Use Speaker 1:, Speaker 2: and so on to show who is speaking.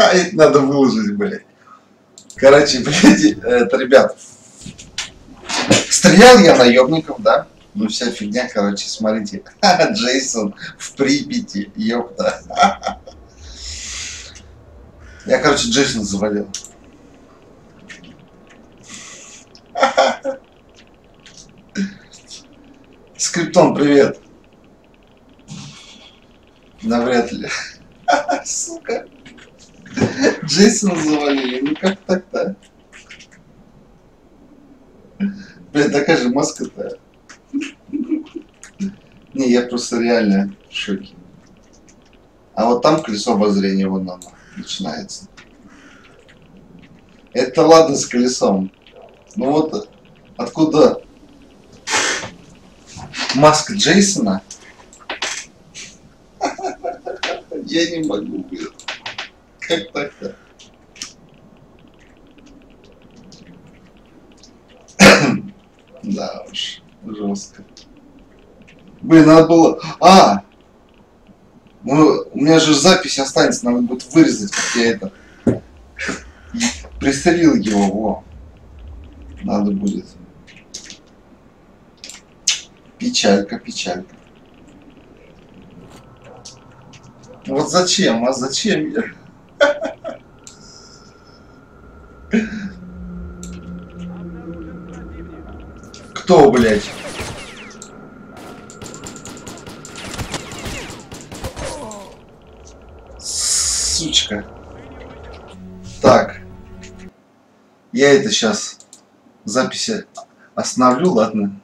Speaker 1: А это надо выложить, блядь. Короче, блядь, это, ребят. Стрелял я наемников, да? Ну вся фигня, короче, смотрите. Джейсон в Припяти, ёпта. Я, короче, Джейсон завалил. Скриптон, привет. Навряд ли. Сука. Джейсона завалили. Ну как так-то? Блин, такая же маска-то. Не, я просто реально в шоке. А вот там колесо обозрения вон оно начинается. Это ладно с колесом. Ну вот откуда маска Джейсона? Я не могу, блин. Как так-то? Да уж, жестко. Блин, надо было... А! Ну, у меня же запись останется, надо будет вырезать, как я это... Пристрелил его, во. Надо будет. Печалька, печалька. Вот зачем, а зачем я? Кто, блядь? Сучка. Так. Я это сейчас записи остановлю, ладно?